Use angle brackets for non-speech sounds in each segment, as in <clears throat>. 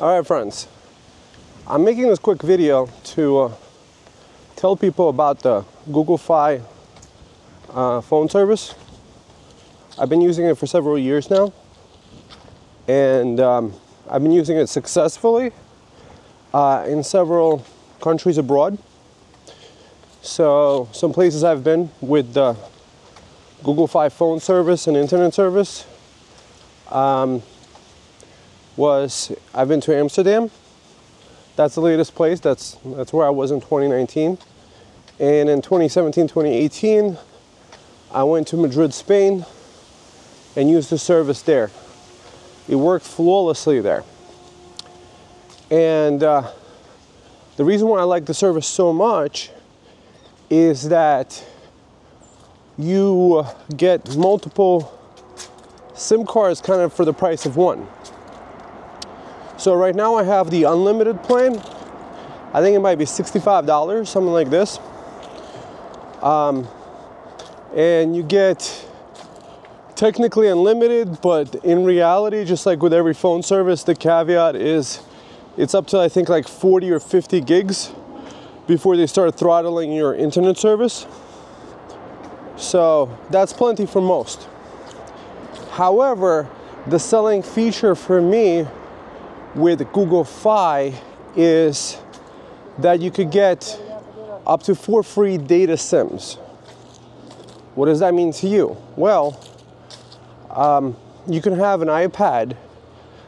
All right, friends. I'm making this quick video to uh, tell people about the Google Fi uh, phone service. I've been using it for several years now, and um, I've been using it successfully uh, in several countries abroad. So, some places I've been with the Google Fi phone service and internet service. Um, was I've been to Amsterdam. That's the latest place. That's that's where I was in 2019. And in 2017, 2018, I went to Madrid, Spain, and used the service there. It worked flawlessly there. And uh, the reason why I like the service so much is that you get multiple SIM cards kind of for the price of one. So right now I have the unlimited plan. I think it might be $65, something like this. Um, and you get technically unlimited, but in reality, just like with every phone service, the caveat is it's up to I think like 40 or 50 gigs before they start throttling your internet service. So that's plenty for most. However, the selling feature for me with Google Fi is that you could get up to four free data SIMs. What does that mean to you? Well, um, you can have an iPad.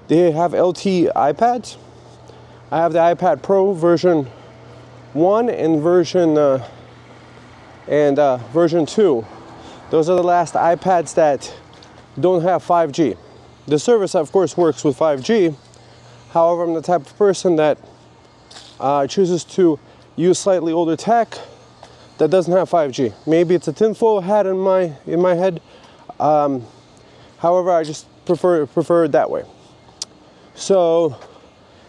They have LTE iPads. I have the iPad Pro version one and version uh, and uh, version two. Those are the last iPads that don't have 5G. The service, of course, works with 5G, However, I'm the type of person that uh, chooses to use slightly older tech that doesn't have 5G. Maybe it's a tinfoil hat in my in my head. Um, however, I just prefer prefer it that way. So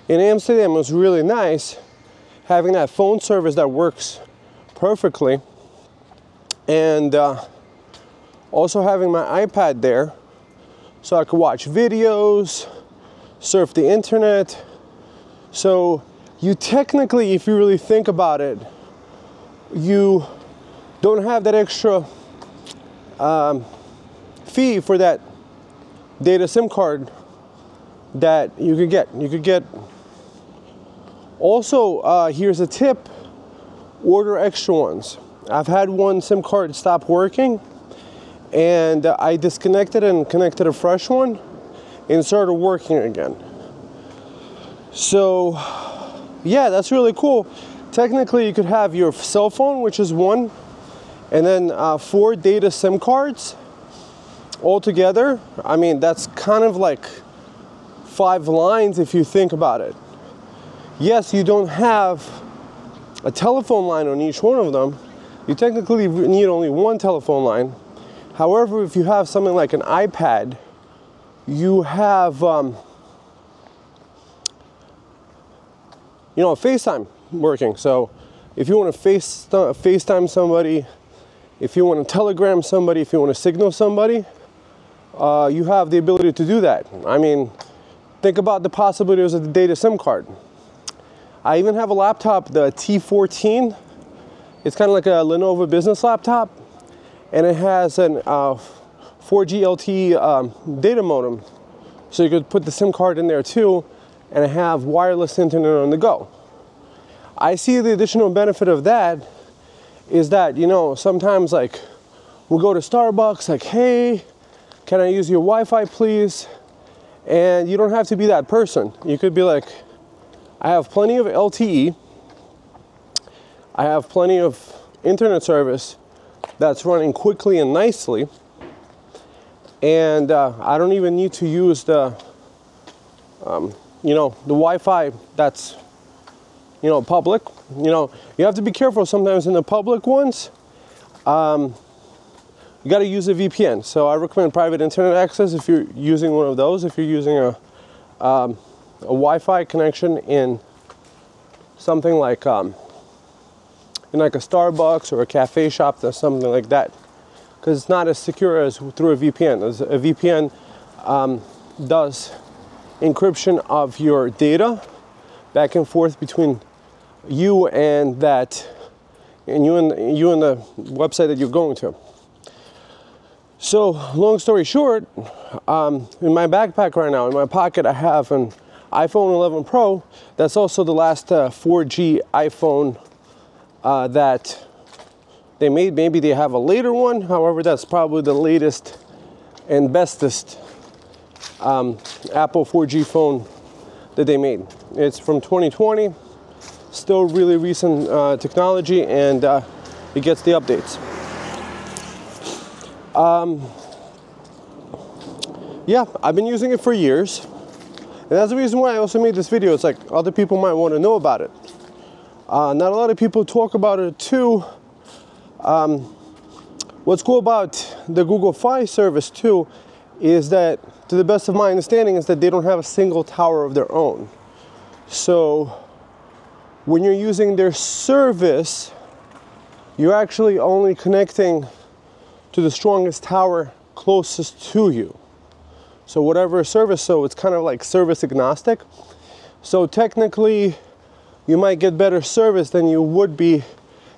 in Amsterdam, it was really nice having that phone service that works perfectly, and uh, also having my iPad there, so I could watch videos surf the internet. So you technically, if you really think about it, you don't have that extra um, fee for that data SIM card that you could get. You could get. Also, uh, here's a tip: order extra ones. I've had one SIM card stop working, and I disconnected and connected a fresh one and started working again. So, yeah, that's really cool. Technically, you could have your cell phone, which is one, and then uh, four data SIM cards all together. I mean, that's kind of like five lines if you think about it. Yes, you don't have a telephone line on each one of them. You technically need only one telephone line. However, if you have something like an iPad, you have, um, you know, FaceTime working. So if you want to face FaceTime somebody, if you want to Telegram somebody, if you want to signal somebody, uh, you have the ability to do that. I mean, think about the possibilities of the data SIM card. I even have a laptop, the T14. It's kind of like a Lenovo business laptop, and it has an uh, 4G LTE um, data modem. So you could put the SIM card in there too and have wireless internet on the go. I see the additional benefit of that is that, you know, sometimes like we'll go to Starbucks, like, hey, can I use your Wi Fi please? And you don't have to be that person. You could be like, I have plenty of LTE, I have plenty of internet service that's running quickly and nicely and uh, I don't even need to use the, um, you know, the Wi-Fi that's, you know, public. You know, you have to be careful sometimes in the public ones. Um, you got to use a VPN. So I recommend private internet access if you're using one of those. If you're using a, um, a Wi-Fi connection in something like um, in like a Starbucks or a cafe shop, or something like that because it's not as secure as through a VPN. As a VPN um, does encryption of your data back and forth between you and that and you and you and the website that you're going to. So, long story short, um, in my backpack right now, in my pocket, I have an iPhone 11 Pro. That's also the last uh, 4G iPhone uh, that they made. Maybe they have a later one. However, that's probably the latest and bestest um, Apple 4G phone that they made. It's from 2020, still really recent uh, technology, and uh, it gets the updates. Um, yeah, I've been using it for years. And that's the reason why I also made this video. It's like other people might want to know about it. Uh, not a lot of people talk about it too. Um, what's cool about the Google Fi service too is that, to the best of my understanding, is that they don't have a single tower of their own. So when you're using their service, you're actually only connecting to the strongest tower closest to you. So whatever service, so it's kind of like service agnostic. So technically, you might get better service than you would be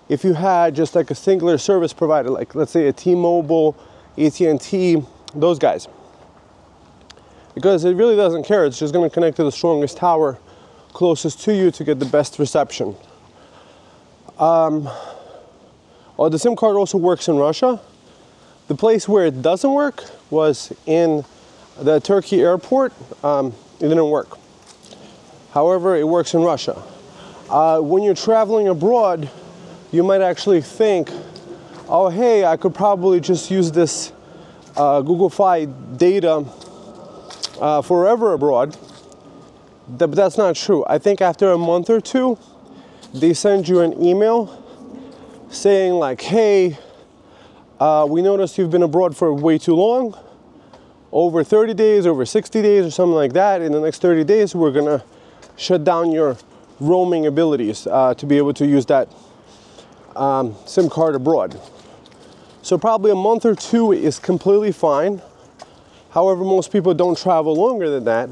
if you had just like a singular service provider, like let's say a T-Mobile, AT&T, those guys. Because it really doesn't care. It's just going to connect to the strongest tower closest to you to get the best reception. Um, oh, the SIM card also works in Russia. The place where it doesn't work was in the Turkey airport. Um, it didn't work. However, it works in Russia. Uh, when you're traveling abroad, you might actually think, oh, hey, I could probably just use this uh, Google Fi data uh, forever abroad. But that's not true. I think after a month or two, they send you an email saying, like, hey, uh, we noticed you've been abroad for way too long, over 30 days, over 60 days, or something like that. In the next 30 days, we're gonna shut down your roaming abilities uh, to be able to use that um, SIM card abroad. So probably a month or two is completely fine. However, most people don't travel longer than that.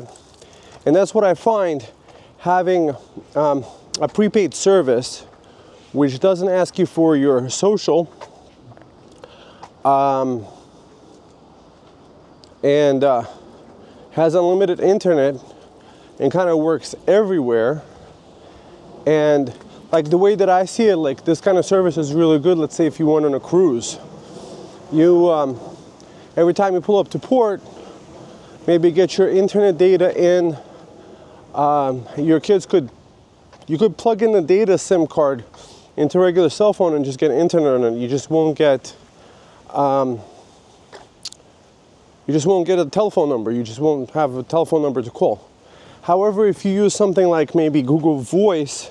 And that's what I find having um, a prepaid service which doesn't ask you for your social um, and uh, has unlimited internet and kind of works everywhere. And like the way that I see it, like this kind of service is really good. Let's say if you went on a cruise, you um, every time you pull up to port, maybe get your internet data in. Um, your kids could, you could plug in the data SIM card into a regular cell phone and just get internet on it. You just won't get um, you just won't get a telephone number. You just won't have a telephone number to call. However, if you use something like maybe Google Voice,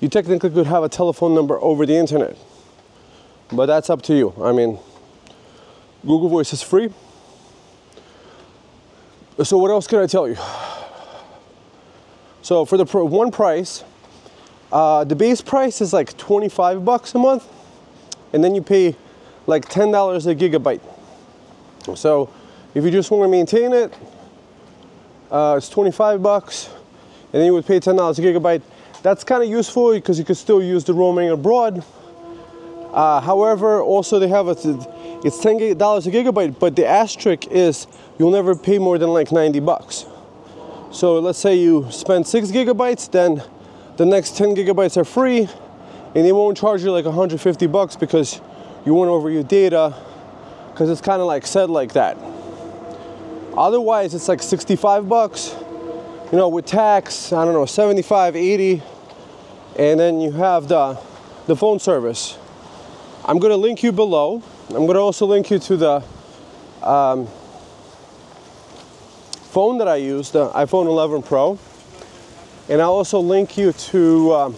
you technically could have a telephone number over the internet. But that's up to you. I mean, Google Voice is free. So what else can I tell you? So for the one price, uh, the base price is like 25 bucks a month, and then you pay like $10 a gigabyte. So if you just want to maintain it, uh, it's 25 bucks, and then you would pay $10 a gigabyte. That's kind of useful because you could still use the roaming abroad. Uh, however, also they have a, it's $10 a gigabyte, but the asterisk is you'll never pay more than like 90 bucks. So let's say you spend six gigabytes, then the next 10 gigabytes are free, and they won't charge you like 150 bucks because you went over your data because it's kind of like said like that. Otherwise, it's like 65 bucks, you know, with tax, I don't know, 75, 80, and then you have the, the phone service. I'm gonna link you below. I'm gonna also link you to the um, phone that I use, the iPhone 11 Pro. And I'll also link you to um,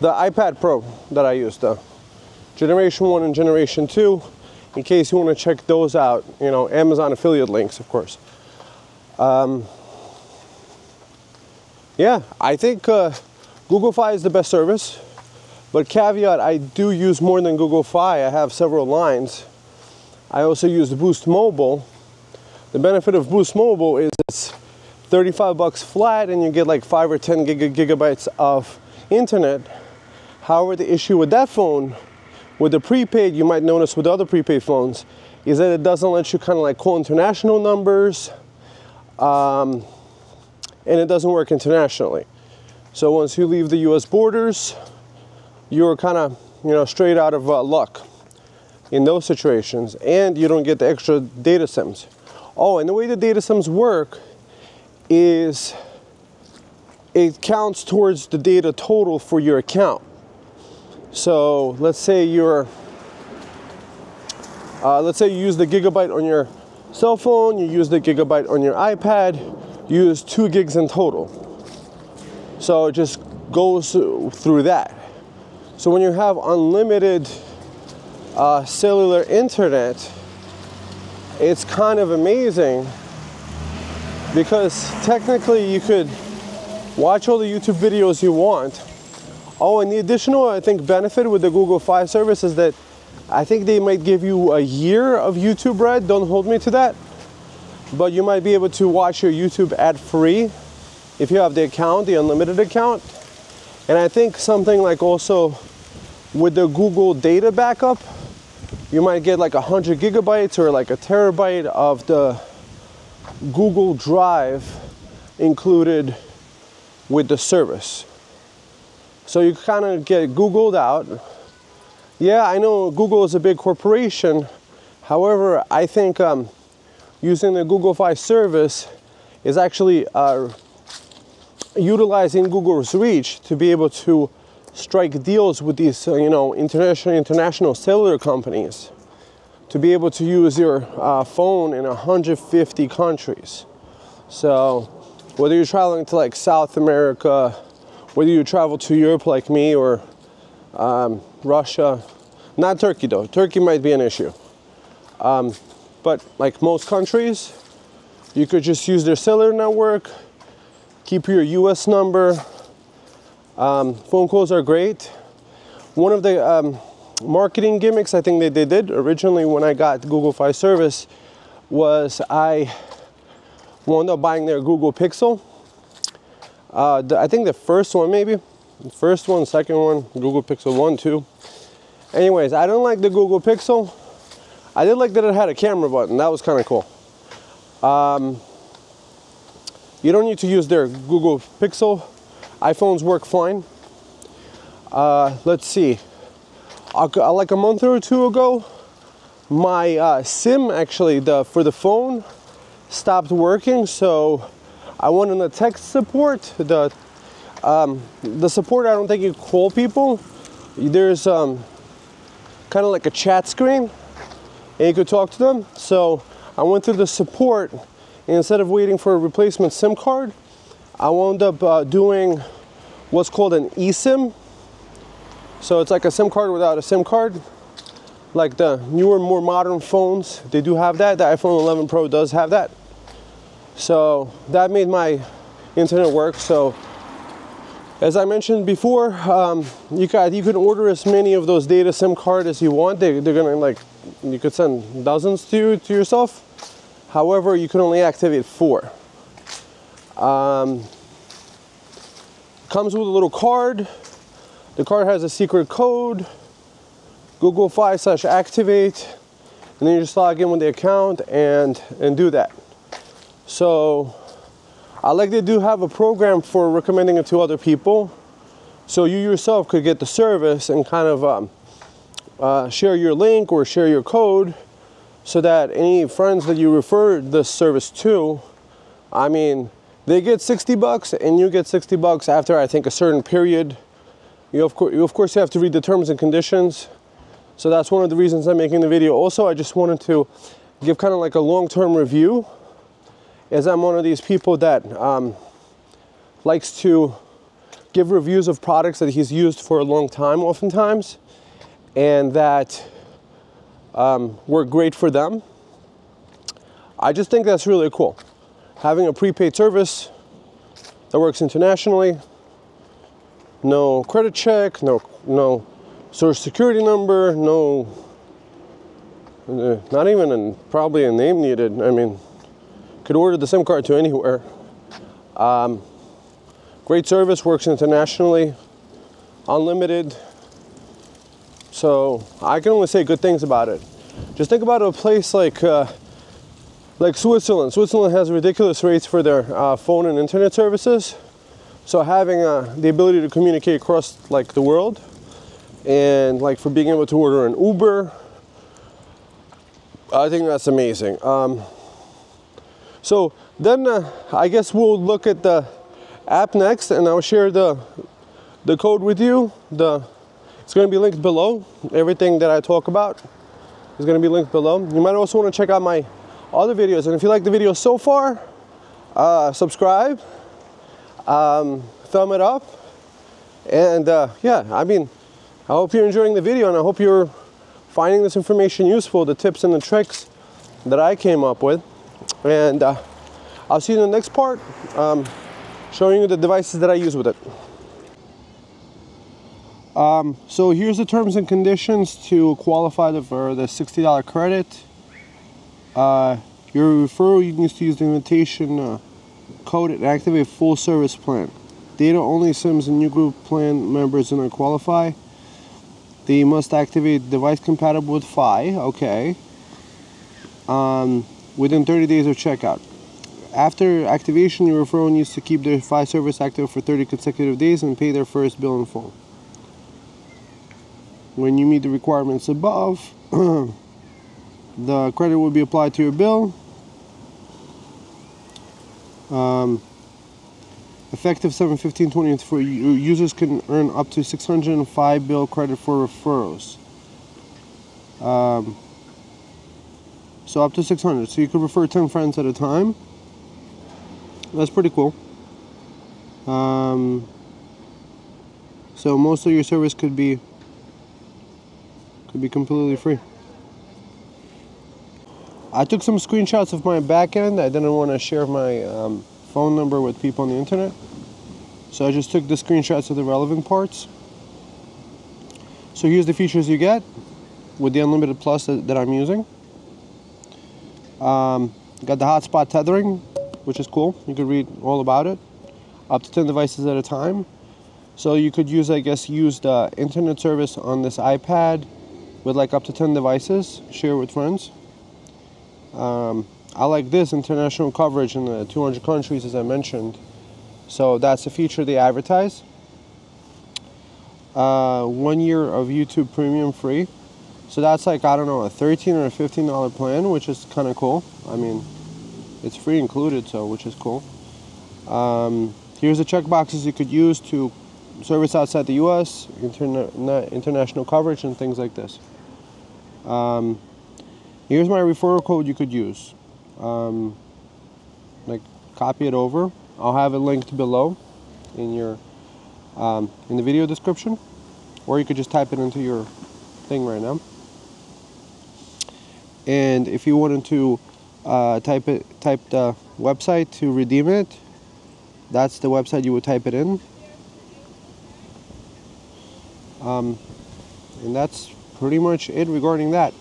the iPad Pro that I use, the Generation 1 and Generation 2, in case you want to check those out. You know, Amazon affiliate links, of course. Um, yeah, I think uh, Google Fi is the best service. But caveat, I do use more than Google Fi. I have several lines. I also use Boost Mobile. The benefit of Boost Mobile is it's 35 bucks flat and you get like 5 or 10 gig- gigabytes of internet. However, the issue with that phone, with the prepaid, you might notice with other prepaid phones, is that it doesn't let you kind of like call international numbers um, and it doesn't work internationally. So once you leave the US borders, you're kind of, you know, straight out of uh, luck in those situations and you don't get the extra data sims. Oh, and the way the data sims work is it counts towards the data total for your account. So let's say you're, uh, let's say you use the gigabyte on your cell phone, you use the gigabyte on your iPad, you use two gigs in total. So it just goes through that. So when you have unlimited uh, cellular internet, it's kind of amazing because technically you could watch all the YouTube videos you want. Oh, and the additional, I think, benefit with the Google Fi service is that I think they might give you a year of YouTube Red. Don't hold me to that. But you might be able to watch your YouTube ad free if you have the account, the unlimited account. And I think something like also with the Google data backup, you might get like 100 gigabytes or like a terabyte of the Google Drive included with the service. So you kind of get Googled out. Yeah, I know Google is a big corporation. However, I think um, using the Google Fi service is actually uh, utilizing Google's reach to be able to strike deals with these, uh, you know, international international cellular companies to be able to use your uh, phone in 150 countries. So, whether you're traveling to like South America, whether you travel to Europe like me or um, Russia, not Turkey though. Turkey might be an issue. Um, but like most countries, you could just use their cellular network, keep your US number, um, phone calls are great. One of the um, marketing gimmicks I think that they did originally when I got Google Fi service was I wound up buying their Google Pixel. Uh, the, I think the first one maybe, the first one, second one, Google Pixel 1, 2. Anyways, I don't like the Google Pixel. I did like that it had a camera button. That was kind of cool. Um, you don't need to use their Google Pixel iPhones work fine. Uh, let's see. Uh, like a month or two ago, my uh, SIM actually the for the phone stopped working. So I went on the text support. The um, the support I don't think you call people. There's um, kind of like a chat screen, and you could talk to them. So I went through the support, instead of waiting for a replacement SIM card, I wound up uh, doing what's called an eSIM. So it's like a SIM card without a SIM card. Like the newer, more modern phones, they do have that. The iPhone 11 Pro does have that. So that made my internet work. So as I mentioned before, um, you can you can order as many of those data SIM card as you want. They, they're gonna like you could send dozens to to yourself. However, you can only activate four. Um, comes with a little card. The card has a secret code. Google Fi slash activate. And then you just log in with the account and, and do that. So I like they do have a program for recommending it to other people. So you yourself could get the service and kind of um, uh, share your link or share your code so that any friends that you refer this service to, I mean, they get 60 bucks and you get 60 bucks after I think a certain period. You of, course, you of course have to read the terms and conditions. So that's one of the reasons I'm making the video. Also, I just wanted to give kind of like a long-term review as I'm one of these people that um, likes to give reviews of products that he's used for a long time oftentimes and that um, work great for them. I just think that's really cool having a prepaid service that works internationally, no credit check, no no social security number, no uh, not even an, probably a name needed. I mean, could order the SIM card to anywhere. Um, great service, works internationally, unlimited. So I can only say good things about it. Just think about a place like uh, like Switzerland. Switzerland has ridiculous rates for their uh, phone and internet services. So having uh, the ability to communicate across like the world, and like for being able to order an Uber, I think that's amazing. Um, so then uh, I guess we'll look at the app next, and I'll share the the code with you. The it's going to be linked below. Everything that I talk about is going to be linked below. You might also want to check out my other videos, and if you like the video so far, uh, subscribe, um, thumb it up, and uh, yeah, I mean, I hope you're enjoying the video, and I hope you're finding this information useful, the tips and the tricks that I came up with. And uh, I'll see you in the next part, um, showing you the devices that I use with it. Um, so here's the terms and conditions to qualify for the $60 credit. Uh, your referral needs to use the invitation uh, code and activate full service plan. Data only SIMs and new group plan members do not qualify. They must activate device compatible with Fi. Okay. Um, within 30 days of checkout. After activation, your referral needs to keep their Fi service active for 30 consecutive days and pay their first bill in full. When you meet the requirements above, <clears throat> the credit will be applied to your bill. Um, effective 7-15-24, users can earn up to 605 bill credit for referrals. Um, so up to 600. So you could refer 10 friends at a time. That's pretty cool. Um, so most of your service could be could be completely free. I took some screenshots of my back end. I didn't want to share my um, phone number with people on the internet. So I just took the screenshots of the relevant parts. So here's the features you get with the Unlimited Plus that, that I'm using. Um, got the hotspot tethering, which is cool. You could read all about it. Up to 10 devices at a time. So you could use, I guess, use the internet service on this iPad with like up to 10 devices, share with friends. Um, I like this international coverage in the 200 countries, as I mentioned. So that's a feature they advertise. Uh, one year of YouTube Premium free. So that's like, I don't know, a 13 or a $15 plan, which is kind of cool. I mean, it's free included, so which is cool. Um, here's the check boxes you could use to service outside the U.S., interna international coverage, and things like this. Um, here's my referral code you could use. Um, like, copy it over. I'll have it linked below in your um, in the video description, or you could just type it into your thing right now and if you wanted to uh, type it type the website to redeem it that's the website you would type it in um, and that's pretty much it regarding that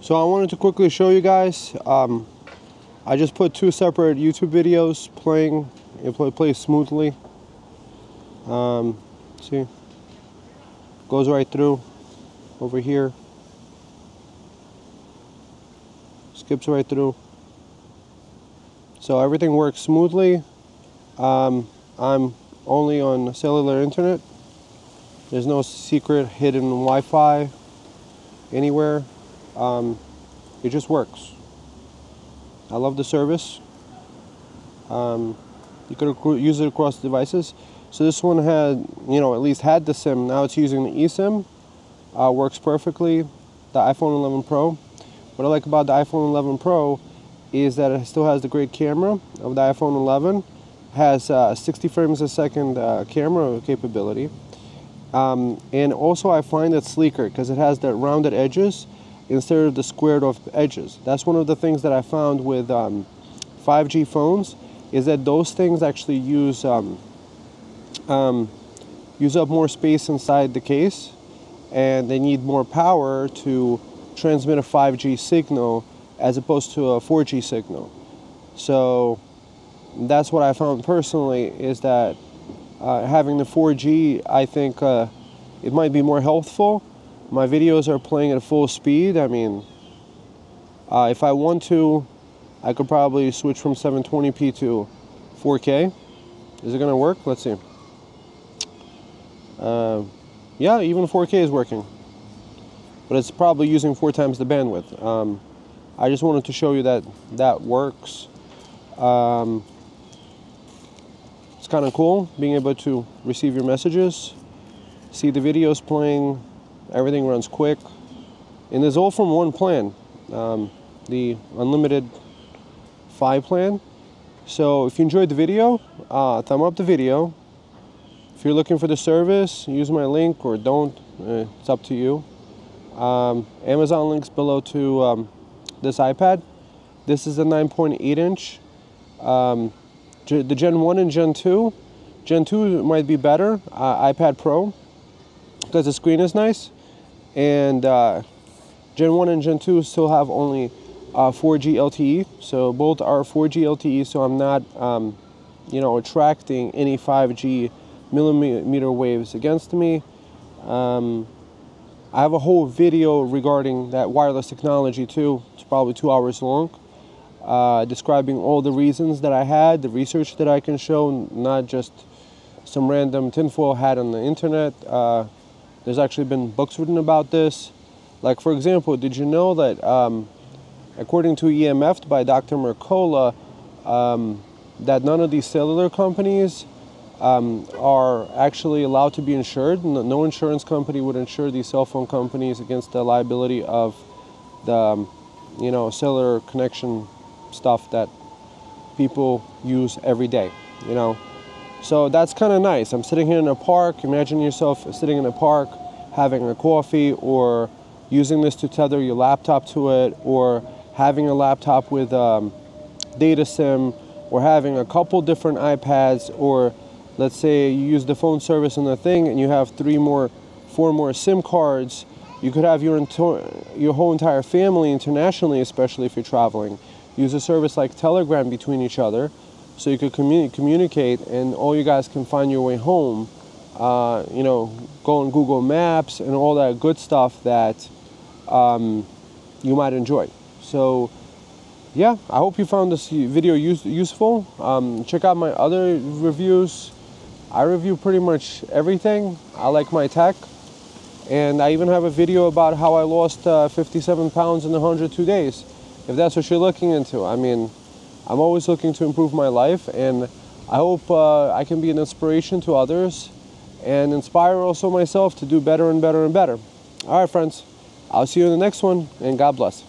so I wanted to quickly show you guys um, I just put two separate YouTube videos playing it play, plays smoothly um, see goes right through over here skips right through. So everything works smoothly. Um, I'm only on cellular internet. There's no secret hidden Wi-Fi anywhere. Um, it just works. I love the service. Um, you could use it across devices. So this one had, you know, at least had the SIM. Now it's using the eSIM. Uh, works perfectly. The iPhone 11 Pro. What I like about the iPhone 11 Pro is that it still has the great camera of the iPhone 11. Has uh, 60 frames a second uh, camera capability. Um, and also I find it sleeker because it has the rounded edges instead of the squared off edges. That's one of the things that I found with um, 5G phones is that those things actually use um, um, use up more space inside the case and they need more power to transmit a 5G signal as opposed to a 4G signal. So that's what I found personally is that uh, having the 4G, I think uh, it might be more healthful. My videos are playing at full speed. I mean, uh, if I want to, I could probably switch from 720p to 4K. Is it gonna work? Let's see. Uh, yeah, even 4K is working. But it's probably using four times the bandwidth. Um, I just wanted to show you that that works. Um, kind of cool being able to receive your messages, see the videos playing, everything runs quick. And it's all from one plan, um, the unlimited 5 plan. So if you enjoyed the video, uh, thumb up the video. If you're looking for the service, use my link or don't. Uh, it's up to you. Um, Amazon links below to um, this iPad. This is a 9.8 inch. Um, the Gen 1 and Gen 2. Gen 2 might be better, uh, iPad Pro, because the screen is nice. And uh, Gen 1 and Gen 2 still have only uh, 4G LTE. So both are 4G LTE, so I'm not, um, you know, attracting any 5G millimeter waves against me. Um, I have a whole video regarding that wireless technology too. It's probably two hours long, uh, describing all the reasons that I had, the research that I can show, not just some random tinfoil hat on the internet. Uh, there's actually been books written about this. Like for example, did you know that um, according to EMF by Dr. Mercola, um, that none of these cellular companies um, are actually allowed to be insured. No insurance company would insure these cell phone companies against the liability of the, um, you know, cellular connection stuff that people use every day, you know. So that's kind of nice. I'm sitting here in a park. Imagine yourself sitting in a park having a coffee or using this to tether your laptop to it or having a laptop with um, data sim or having a couple different iPads or let's say you use the phone service on the thing and you have three more, four more SIM cards, you could have your, your whole entire family internationally, especially if you're traveling. Use a service like Telegram between each other so you could communi communicate and all you guys can find your way home. Uh, you know, go on Google Maps and all that good stuff that um, you might enjoy. So yeah, I hope you found this video use useful. Um, check out my other reviews. I review pretty much everything. I like my tech. And I even have a video about how I lost uh, 57 pounds in 102 days. If that's what you're looking into. I mean, I'm always looking to improve my life and I hope uh, I can be an inspiration to others and inspire also myself to do better and better and better. All right, friends. I'll see you in the next one and God bless.